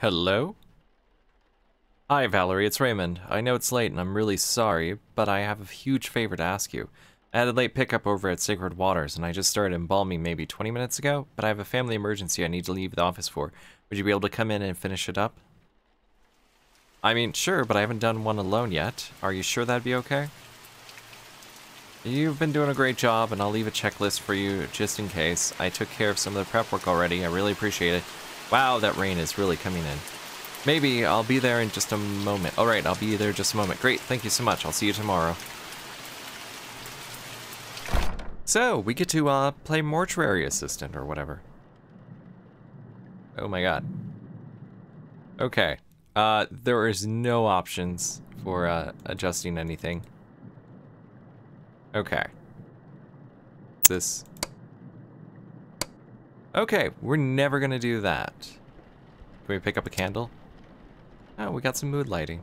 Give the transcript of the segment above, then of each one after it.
Hello? Hi, Valerie, it's Raymond. I know it's late and I'm really sorry, but I have a huge favor to ask you. I had a late pickup over at Sacred Waters, and I just started embalming maybe 20 minutes ago, but I have a family emergency I need to leave the office for. Would you be able to come in and finish it up? I mean, sure, but I haven't done one alone yet. Are you sure that'd be okay? You've been doing a great job, and I'll leave a checklist for you just in case. I took care of some of the prep work already. I really appreciate it. Wow, that rain is really coming in. Maybe I'll be there in just a moment. All right, I'll be there just a moment. Great, thank you so much. I'll see you tomorrow. So, we get to uh, play mortuary assistant or whatever. Oh my god. Okay. Uh, there is no options for uh, adjusting anything. Okay. This. Okay, we're never gonna do that. Can we pick up a candle? Oh, we got some mood lighting.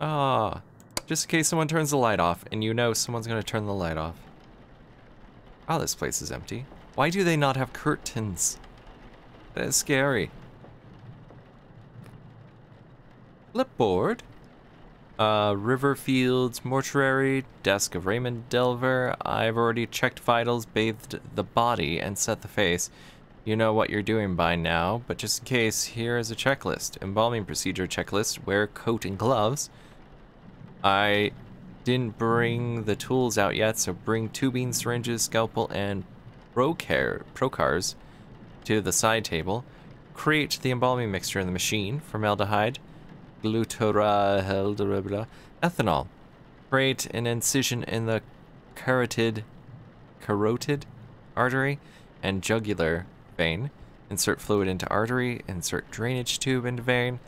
Ah, just in case someone turns the light off, and you know someone's gonna turn the light off. Oh, this place is empty. Why do they not have curtains? That is scary. Flipboard? Uh, Riverfields Mortuary, desk of Raymond Delver. I've already checked vitals, bathed the body, and set the face. You know what you're doing by now, but just in case, here is a checklist. Embalming procedure checklist, wear coat and gloves. I didn't bring the tools out yet, so bring tubing, syringes, scalpel, and procare, procars to the side table. Create the embalming mixture in the machine, formaldehyde, glutaraldehyde, ethanol. Create an incision in the carotid, carotid artery and jugular vein. Insert fluid into artery, insert drainage tube into vein.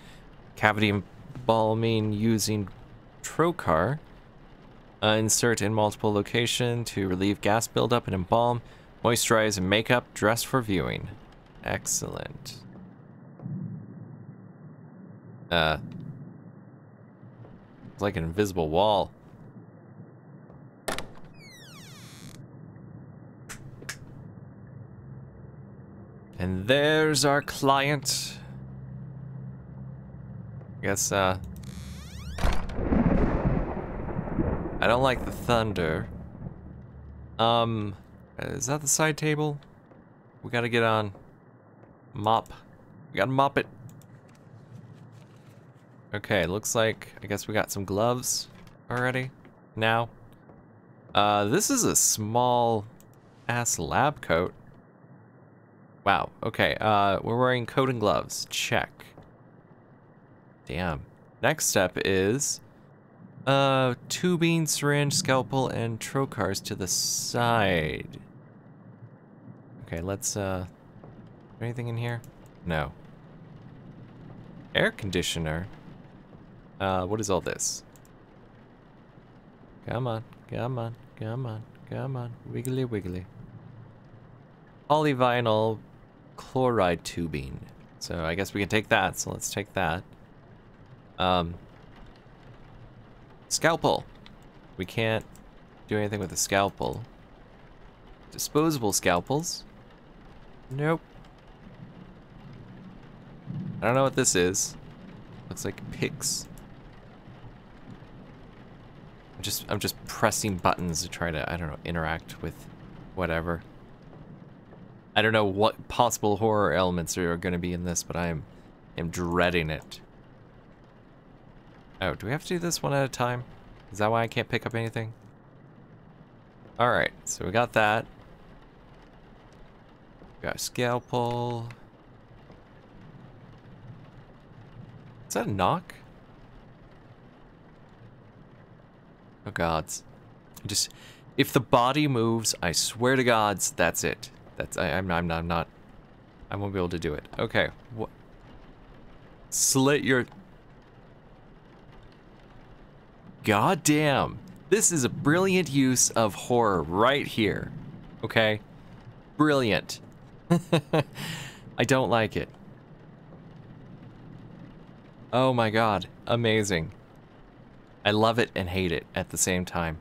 Cavity embalming using trocar. Uh, insert in multiple location to relieve gas buildup and embalm. Moisturize and makeup, dress for viewing. Excellent. Uh, it's like an invisible wall. And there's our client. I guess, uh... I don't like the thunder. Um, is that the side table? We gotta get on. Mop. We gotta mop it. Okay, looks like, I guess we got some gloves already now. Uh, this is a small ass lab coat. Wow, okay, uh, we're wearing coat and gloves, check. Damn. Next step is, uh, tubing, syringe, scalpel, and trocars to the side. Okay, let's, uh, anything in here? No. Air conditioner. Uh, what is all this? Come on, come on, come on, come on. Wiggly wiggly. Polyvinyl chloride tubing. So I guess we can take that, so let's take that. Um, scalpel. We can't do anything with a scalpel. Disposable scalpels. Nope. I don't know what this is. Looks like picks. Just I'm just pressing buttons to try to I don't know interact with whatever. I don't know what possible horror elements are going to be in this, but I am am dreading it. Oh, do we have to do this one at a time? Is that why I can't pick up anything? Alright, so we got that. We got a scalpel. Is that a knock? Oh gods. Just if the body moves, I swear to gods, that's it. That's I, I'm I'm not, I'm not I won't be able to do it. Okay. What Slit your God damn. This is a brilliant use of horror right here. Okay? Brilliant. I don't like it. Oh my god. Amazing. I love it and hate it at the same time.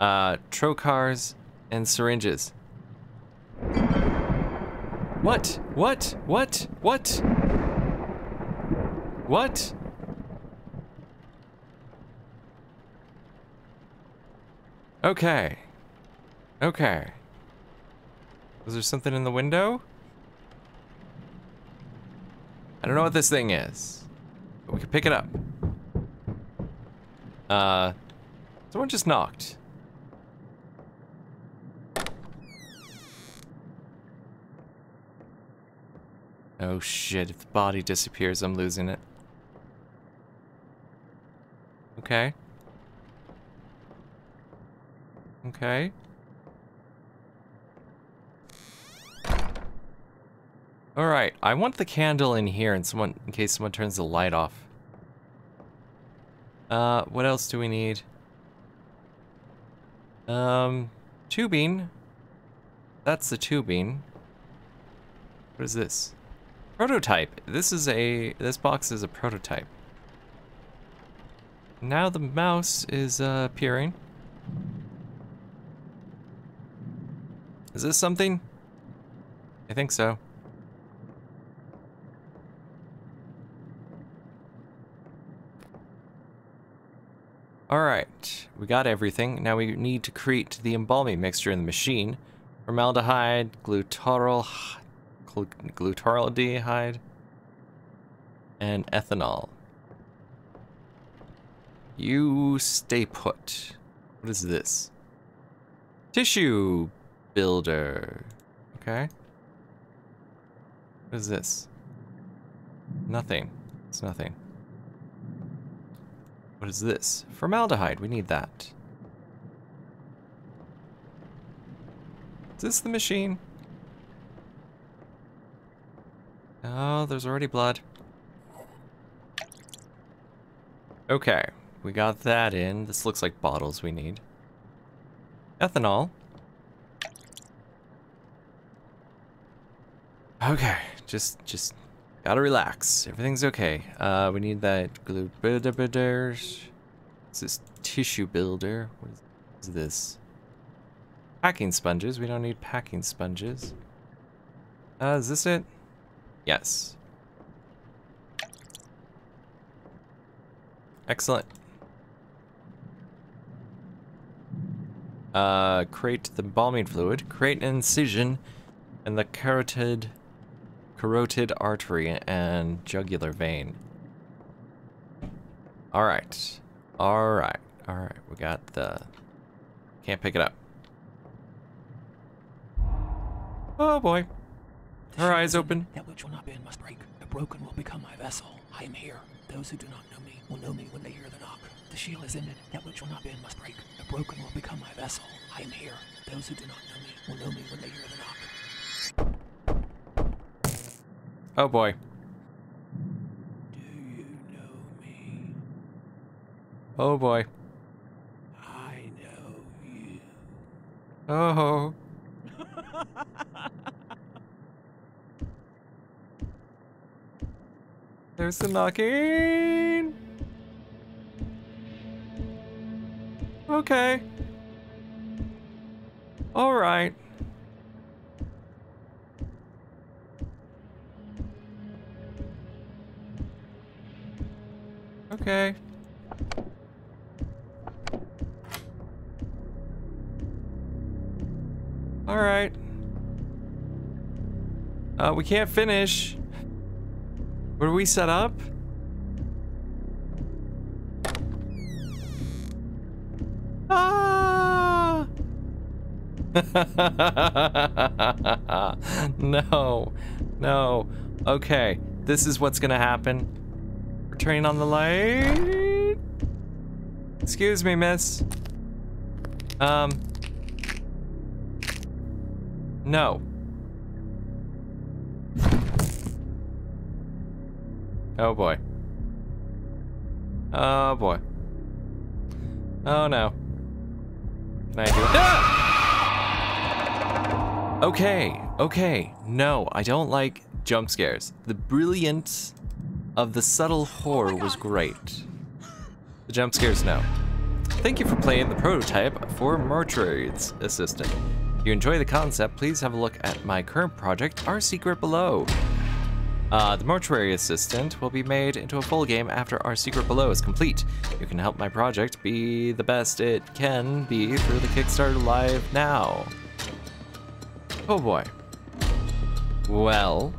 Uh, trocars and syringes. What? What? What? What? What? Okay. Okay. Was there something in the window? I don't know what this thing is. But we can pick it up. Uh, someone just knocked. Oh shit, if the body disappears, I'm losing it. Okay. Okay. Alright, I want the candle in here in someone in case someone turns the light off. Uh, what else do we need? Um, tubing. That's the tubing. What is this? Prototype. This is a, this box is a prototype. Now the mouse is uh, appearing. Is this something? I think so. Alright, we got everything. Now we need to create the embalming mixture in the machine. Formaldehyde, glutarol, glutaraldehyde, and ethanol. You stay put. What is this? Tissue builder. Okay. What is this? Nothing. It's nothing. What is this? Formaldehyde. We need that. Is this the machine? Oh, there's already blood. Okay, we got that in. This looks like bottles we need. Ethanol. Okay, just, just gotta relax. Everything's okay. Uh, we need that glue. builder. Is this tissue builder? What is this? Packing sponges. We don't need packing sponges. Uh, is this it? Yes. Excellent. Uh, create the embalming fluid, create an incision in the carotid, carotid artery and jugular vein. All right, all right, all right. We got the. Can't pick it up. Oh boy. Her eyes open. That which will not bend must break. The broken will become my vessel. I am here. Those who do not know me will know me when they hear the knock. The shield is ended. That which will not bend must break. The broken will become my vessel. I am here. Those who do not know me will know me when they hear the knock. Oh boy. Do you know me? Oh boy. I know you. Oh. There's the knocking. Okay. All right. Okay. All right. Uh, we can't finish. Were we set up? Ah! no. No. Okay. This is what's gonna happen. Turning on the light. Excuse me, miss. Um. No. Oh boy. Oh boy. Oh no. Can I do it? Ah! Okay, okay. No, I don't like jump scares. The brilliance of the subtle horror was great. The jump scares, now. Thank you for playing the prototype for Mortuary's Assistant. If you enjoy the concept, please have a look at my current project, Our Secret Below. Uh, the Mortuary Assistant will be made into a full game after Our Secret Below is complete. You can help my project be the best it can be through the Kickstarter Live now. Oh boy. Well,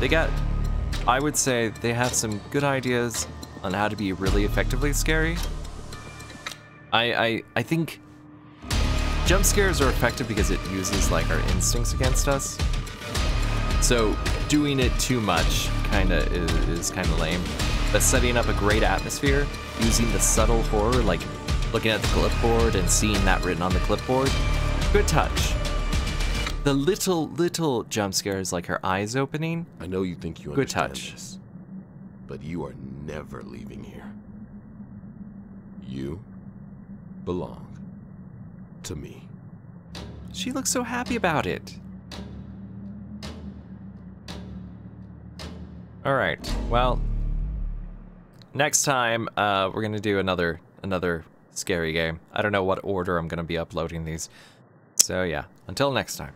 they got, I would say they have some good ideas on how to be really effectively scary. I, I, I think jump scares are effective because it uses like our instincts against us. So doing it too much kind of is, is kind of lame. But setting up a great atmosphere, using the subtle horror, like looking at the clipboard and seeing that written on the clipboard, good touch. The little, little jump scares, like her eyes opening, I know you think you Good understand touch. this, but you are never leaving here. You belong to me. she looks so happy about it. All right, well, next time uh, we're gonna do another another scary game. I don't know what order I'm gonna be uploading these. So yeah, until next time.